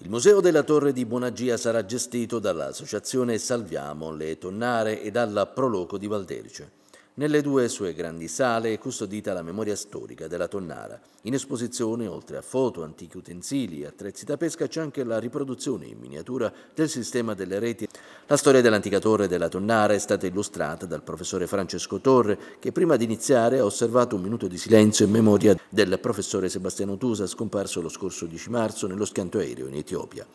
Il Museo della Torre di Buonagia sarà gestito dall'Associazione Salviamo le Tonnare e dalla Proloco di Valderice. Nelle due sue grandi sale è custodita la memoria storica della tonnara. In esposizione, oltre a foto, antichi utensili e attrezzi da pesca, c'è anche la riproduzione in miniatura del sistema delle reti. La storia dell'antica torre della tonnara è stata illustrata dal professore Francesco Torre, che prima di iniziare ha osservato un minuto di silenzio in memoria del professore Sebastiano Tusa, scomparso lo scorso 10 marzo nello schianto aereo in Etiopia.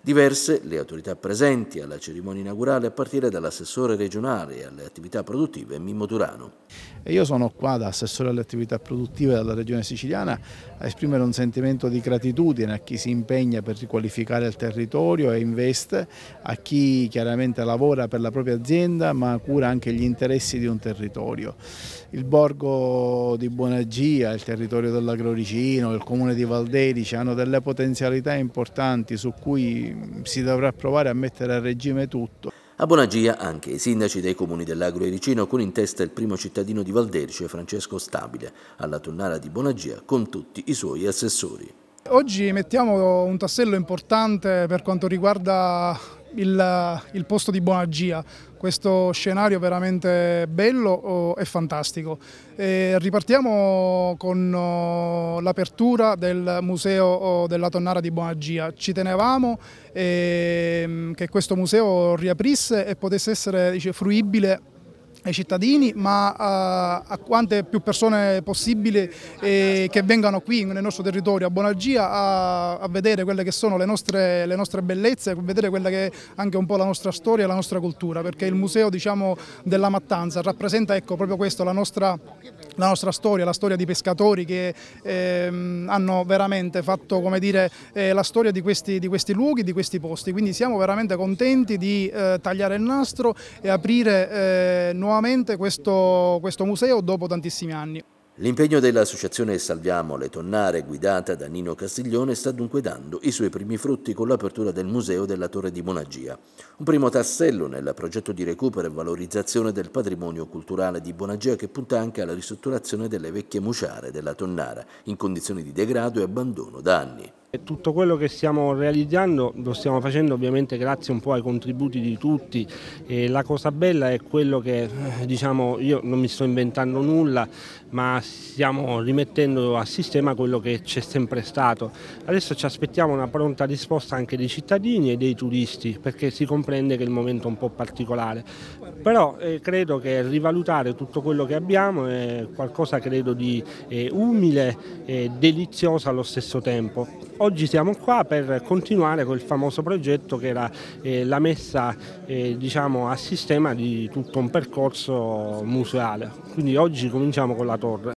Diverse le autorità presenti alla cerimonia inaugurale a partire dall'assessore regionale alle attività produttive Mimmo Turano. E io sono qua da assessore alle attività produttive della regione siciliana a esprimere un sentimento di gratitudine a chi si impegna per riqualificare il territorio e investe, a chi chiaramente lavora per la propria azienda ma cura anche gli interessi di un territorio. Il borgo di Buonagia, il territorio dell'Agroricino, il comune di Valderice hanno delle potenzialità importanti su cui si dovrà provare a mettere a regime tutto. A Bonagia anche i sindaci dei comuni dell'Agro Ericino con in testa il primo cittadino di Valderice, Francesco Stabile, alla tonnara di Bonagia con tutti i suoi assessori. Oggi mettiamo un tassello importante per quanto riguarda il, il posto di Bonagia, questo scenario veramente bello e fantastico. E ripartiamo con l'apertura del Museo della Tonnara di Bonagia. Ci tenevamo eh, che questo museo riaprisse e potesse essere dice, fruibile ai cittadini ma a, a quante più persone possibili eh, che vengano qui nel nostro territorio a Bonagia a, a vedere quelle che sono le nostre, le nostre, bellezze, vedere quella che è anche un po' la nostra storia e la nostra cultura perché il museo diciamo, della Mattanza rappresenta ecco, proprio questo, la nostra, la nostra storia, la storia di pescatori che eh, hanno veramente fatto dire, eh, la storia di questi, di questi, luoghi, di questi posti, quindi siamo veramente contenti di eh, tagliare il nastro e aprire eh, nuovamente questo, questo museo dopo tantissimi anni. L'impegno dell'associazione Salviamo le Tonnare, guidata da Nino Castiglione, sta dunque dando i suoi primi frutti con l'apertura del Museo della Torre di Bonagia. Un primo tassello nel progetto di recupero e valorizzazione del patrimonio culturale di Bonagia che punta anche alla ristrutturazione delle vecchie musciare della Tonnara, in condizioni di degrado e abbandono da anni. Tutto quello che stiamo realizzando lo stiamo facendo ovviamente grazie un po' ai contributi di tutti e la cosa bella è quello che eh, diciamo io non mi sto inventando nulla ma stiamo rimettendo a sistema quello che c'è sempre stato. Adesso ci aspettiamo una pronta risposta anche dei cittadini e dei turisti perché si comprende che il momento è un po' particolare. Però eh, credo che rivalutare tutto quello che abbiamo è qualcosa credo di eh, umile e delizioso allo stesso tempo. Oggi siamo qua per continuare con il famoso progetto che era eh, la messa eh, diciamo, a sistema di tutto un percorso museale. Quindi oggi cominciamo con la torre.